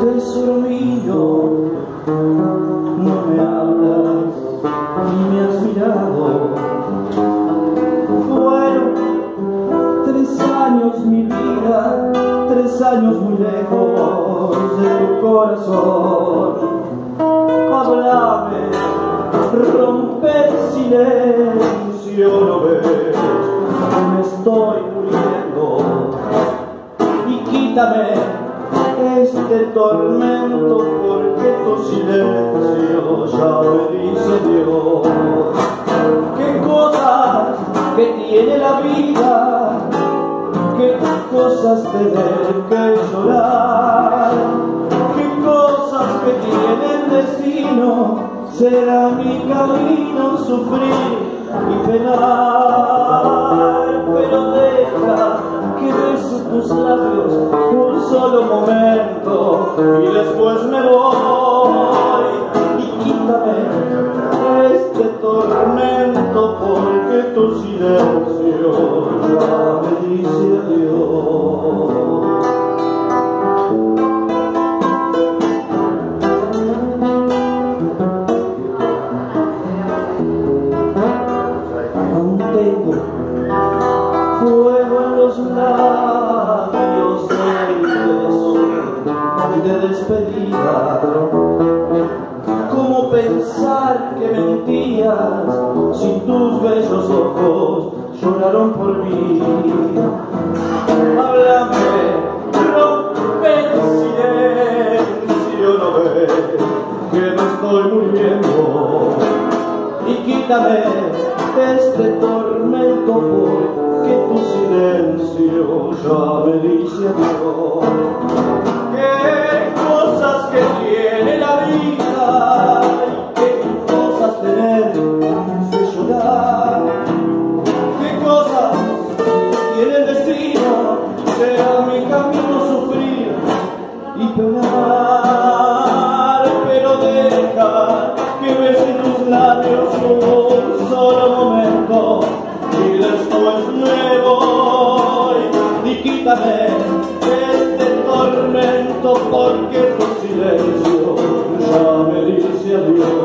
tesoro mío, no me hablas ni me has mirado. Fueron tres años mi vida, tres años muy lejos de tu corazón. Háblame, rompe el silencio, no ves, me estoy muriendo. Y quítame este tormento porque tu silencio ya me dice Dios. Qué cosas que tiene la vida qué cosas tener que llorar. Qué cosas que tiene el destino será mi camino sufrir y un solo momento y después me voy y quítame este tormento porque tu silencio ya me dice adiós. fuego en los labios pensar que mentías si tus bellos ojos lloraron por mí? Háblame, rompe el silencio, no ves que me estoy muriendo y quítame este tormento porque tu silencio ya me dice adiós. Un solo momento y después me voy y quítame este tormento porque tu silencio ya me dice adiós.